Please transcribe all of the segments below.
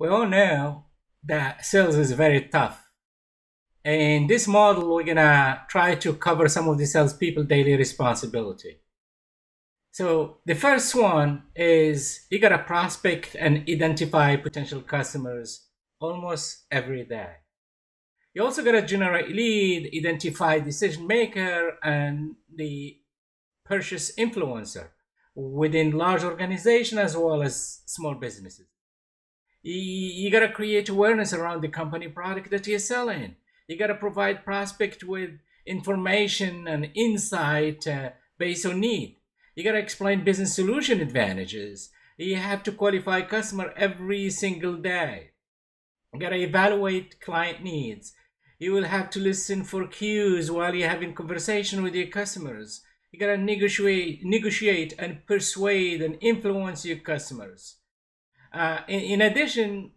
we all know that sales is very tough. In this model, we're gonna try to cover some of the salespeople daily responsibility. So the first one is you gotta prospect and identify potential customers almost every day. You also gotta generate lead, identify decision maker and the purchase influencer within large organization as well as small businesses you, got to create awareness around the company product that you're selling. You got to provide prospect with information and insight uh, based on need. You got to explain business solution advantages. You have to qualify customer every single day. You got to evaluate client needs. You will have to listen for cues while you're having conversation with your customers. You got to negotiate, negotiate and persuade and influence your customers. Uh, in, in addition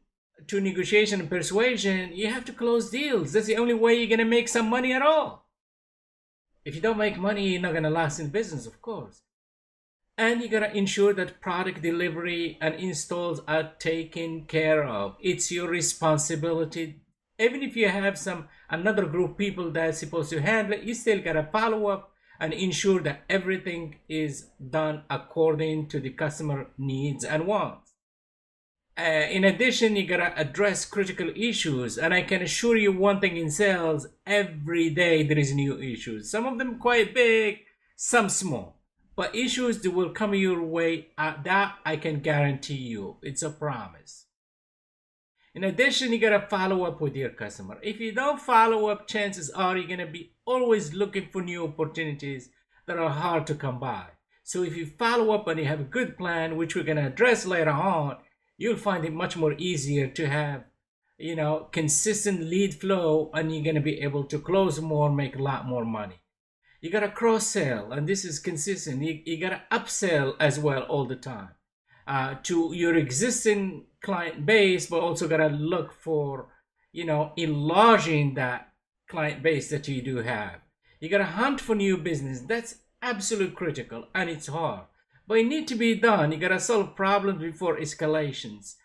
to negotiation and persuasion, you have to close deals. That's the only way you're going to make some money at all. If you don't make money, you're not going to last in business, of course. And you got to ensure that product delivery and installs are taken care of. It's your responsibility. Even if you have some another group people that's supposed to handle it, you still got to follow up and ensure that everything is done according to the customer needs and wants uh, in addition, you gotta address critical issues. And I can assure you one thing in sales, every day there is new issues. Some of them quite big, some small. But issues that will come your way, uh, that I can guarantee you. It's a promise. In addition, you gotta follow up with your customer. If you don't follow up, chances are you're gonna be always looking for new opportunities that are hard to come by. So if you follow up and you have a good plan, which we're gonna address later on, you'll find it much more easier to have you know consistent lead flow and you're going to be able to close more make a lot more money. You got to cross sell and this is consistent. You, you got to upsell as well all the time uh, to your existing client base but also got to look for you know enlarging that client base that you do have. You got to hunt for new business. That's absolute critical and it's hard but it need to be done. You gotta solve problems before escalations.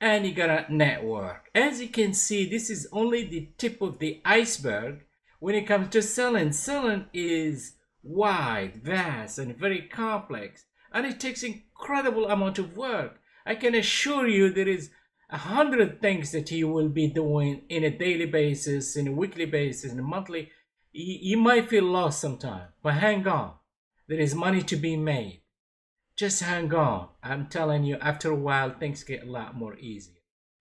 And you gotta network. As you can see, this is only the tip of the iceberg when it comes to selling. Selling is wide, vast, and very complex. And it takes incredible amount of work. I can assure you there is a hundred things that you will be doing in a daily basis, in a weekly basis, in a monthly. You might feel lost sometimes, but hang on. There is money to be made just hang on. I'm telling you, after a while, things get a lot more easier.